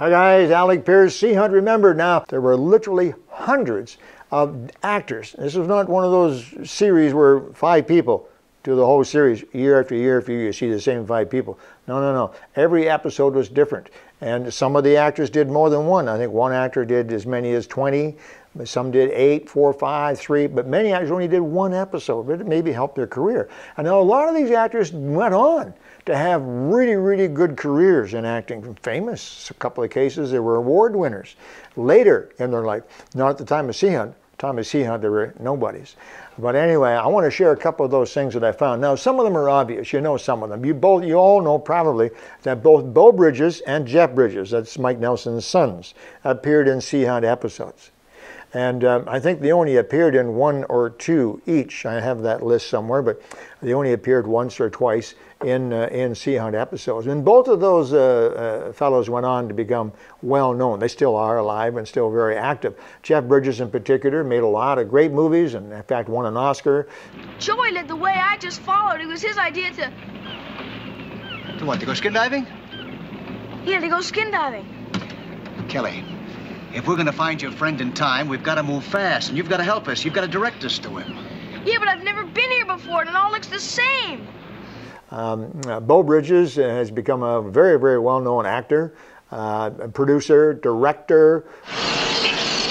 Hi guys, Alec Peirce, Sea Hunt. Remember now, there were literally hundreds of actors. This was not one of those series where five people do the whole series year after year after year. You see the same five people. No, no, no. Every episode was different. And some of the actors did more than one. I think one actor did as many as 20. Some did eight, four, five, three, but many actors only did one episode. But it maybe helped their career. i know a lot of these actors went on to have really, really good careers in acting. Famous, a couple of cases, they were award winners. Later in their life, not at the time of Sea Sea Hunt, they were nobodies. But anyway, I want to share a couple of those things that I found. Now, some of them are obvious. You know some of them. You both, you all know probably that both Beau Bridges and Jeff Bridges, that's Mike Nelson's sons, appeared in Sea Hunt episodes. And um, I think they only appeared in one or two each. I have that list somewhere, but they only appeared once or twice in uh, in Sea Hunt episodes. And both of those uh, uh, fellows went on to become well known. They still are alive and still very active. Jeff Bridges, in particular, made a lot of great movies, and in fact, won an Oscar. Joey led the way. I just followed. It was his idea to. To what? To go skin diving? Yeah, to go skin diving. Kelly, if we're gonna find your friend in time, we've got to move fast, and you've got to help us. You've got to direct us to him. Yeah, but I've never been here before, and it all looks the same. Um, uh, Beau Bridges has become a very, very well-known actor, uh, producer, director.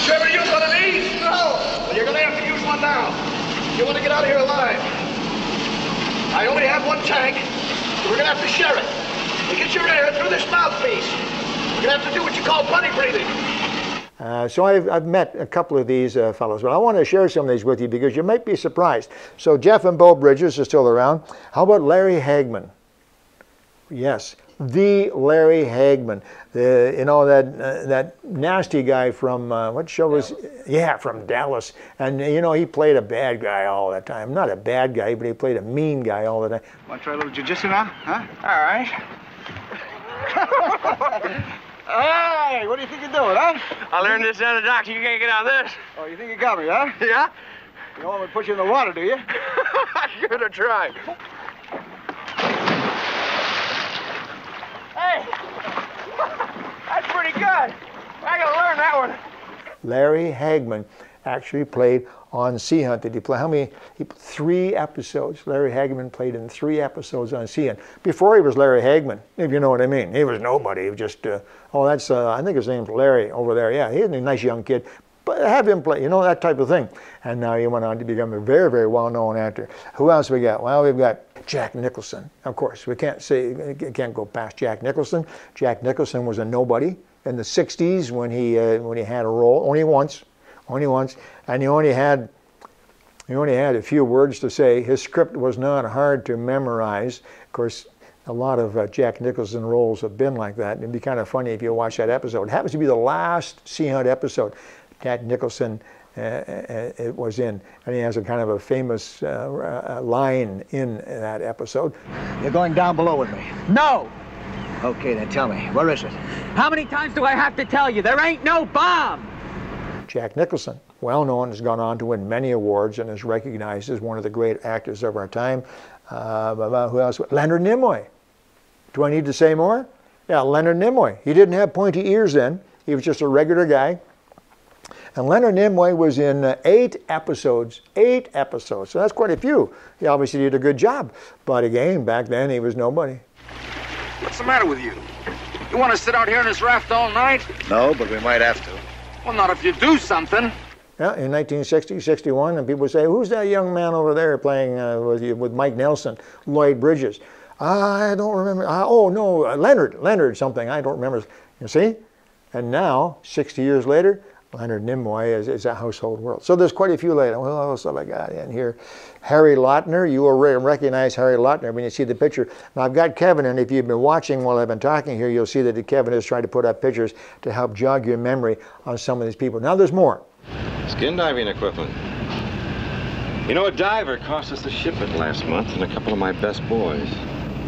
You ever use one of these? No. Well, you're gonna have to use one now. You want to get out of here alive. I only have one tank. So We're gonna have to share it. You get your air through this mouthpiece. We're gonna have to do what you call buddy breathing. Uh, so I've, I've, met a couple of these uh, fellows, but I want to share some of these with you because you might be surprised. So Jeff and Beau Bridges are still around. How about Larry Hagman? Yes, the Larry Hagman. The, you know that uh, that nasty guy from uh, what show was? Yeah, from Dallas. And you know he played a bad guy all the time. Not a bad guy, but he played a mean guy all the time. Want to try a little jiu-jitsu now? Huh? All right. Hey, what do you think you're doing, huh? I learned this down the doctor. You can't get out of this. Oh, you think you got me, huh? Yeah? You don't want me to put you in the water, do you? Give it a try. Hey! That's pretty good. I gotta learn that one. Larry Hagman actually played on Sea Hunt. Did he play? How many? He three episodes. Larry Hagman played in three episodes on Sea Hunt. Before he was Larry Hagman, if you know what I mean. He was nobody. He was just, uh, oh, that's uh, I think his name's Larry over there. Yeah, he's a nice young kid. But have him play, you know, that type of thing. And now he went on to become a very, very well-known actor. Who else we got? Well, we've got Jack Nicholson. Of course, we can't say, can't go past Jack Nicholson. Jack Nicholson was a nobody in the 60s when he uh, when he had a role, only once, only once, and he only had he only had a few words to say. His script was not hard to memorize. Of course, a lot of uh, Jack Nicholson roles have been like that. It'd be kind of funny if you watch that episode. It happens to be the last Sea Hunt episode Jack Nicholson uh, uh, uh was in, and he has a kind of a famous uh, uh, line in that episode. You're going down below with me. No! Okay, then tell me, where is it? How many times do I have to tell you? There ain't no bomb! Jack Nicholson, well known, has gone on to win many awards and is recognized as one of the great actors of our time. Uh, who else? Leonard Nimoy. Do I need to say more? Yeah, Leonard Nimoy. He didn't have pointy ears then. He was just a regular guy. And Leonard Nimoy was in uh, eight episodes, eight episodes. So that's quite a few. He obviously did a good job. But again, back then he was nobody. What's the matter with you? You want to sit out here in this raft all night? No, but we might have to. Well, not if you do something. Yeah, in 1960, 61, and people say, who's that young man over there playing uh, with, you, with Mike Nelson, Lloyd Bridges? I don't remember. Uh, oh, no, uh, Leonard, Leonard something. I don't remember. You see? And now, 60 years later, Leonard Nimoy is, is a household word. So there's quite a few later. Well, oh, have I got in here? Harry Lautner. You will recognize Harry Lautner when you see the picture. Now I've got Kevin, and if you've been watching while I've been talking here, you'll see that Kevin is trying to put up pictures to help jog your memory on some of these people. Now there's more. Skin diving equipment. You know, a diver cost us a shipment last month and a couple of my best boys.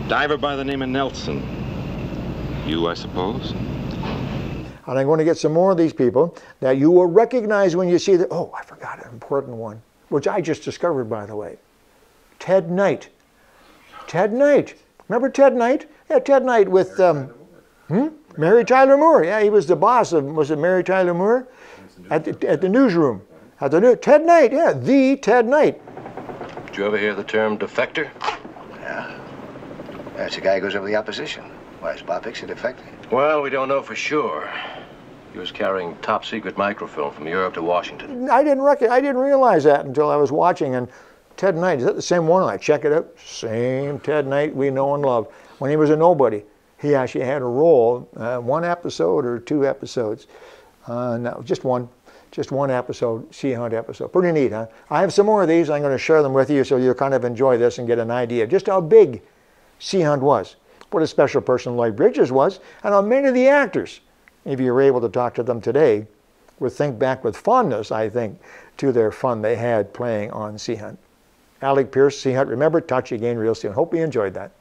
Diver by the name of Nelson. You, I suppose? And I'm going to get some more of these people that you will recognize when you see that. Oh, I forgot an important one, which I just discovered, by the way. Ted Knight. Ted Knight. Remember Ted Knight? Yeah, Ted Knight with. Um, hmm? Mary Tyler Moore. Yeah, he was the boss of was it Mary Tyler Moore at the, at the newsroom. At the new, Ted Knight. Yeah, the Ted Knight. Did you ever hear the term defector? Yeah. That's the guy who goes over the opposition. Why, is Bob Hicks a defector? Well, we don't know for sure. He was carrying top secret microfilm from Europe to Washington. I didn't I didn't realize that until I was watching and Ted Knight is that the same one? I check it out. Same Ted Knight we know and love. When he was a nobody, he actually had a role, uh, one episode or two episodes. Uh, no, just one, just one episode, Sea Hunt episode. Pretty neat, huh? I have some more of these. I'm going to share them with you so you'll kind of enjoy this and get an idea of just how big Sea Hunt was, what a special person Lloyd Bridges was, and how many of the actors, if you were able to talk to them today, would think back with fondness, I think, to their fun they had playing on Sea Hunt. Alec Peirce, Sea Hunt. Remember, talk to you again real soon. Hope you enjoyed that.